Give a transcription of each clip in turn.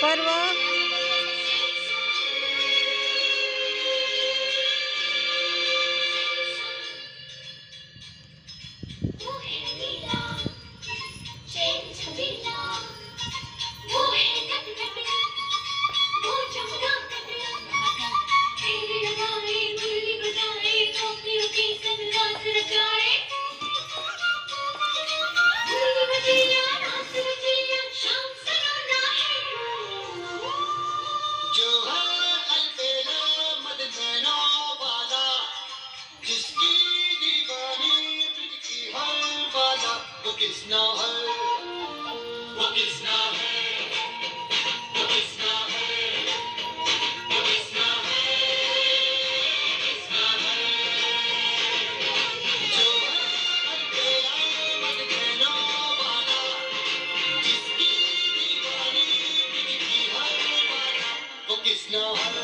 પર્વ Pokiznal her. Pokiznal her. Pokiznal her.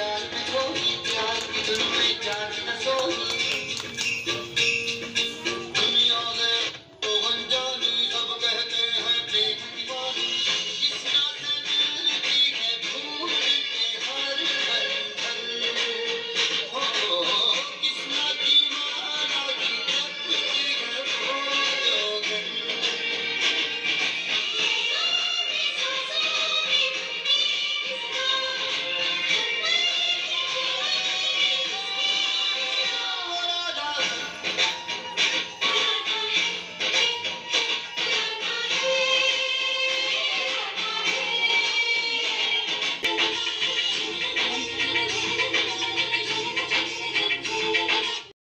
Yeah.